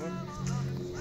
Mm-hmm.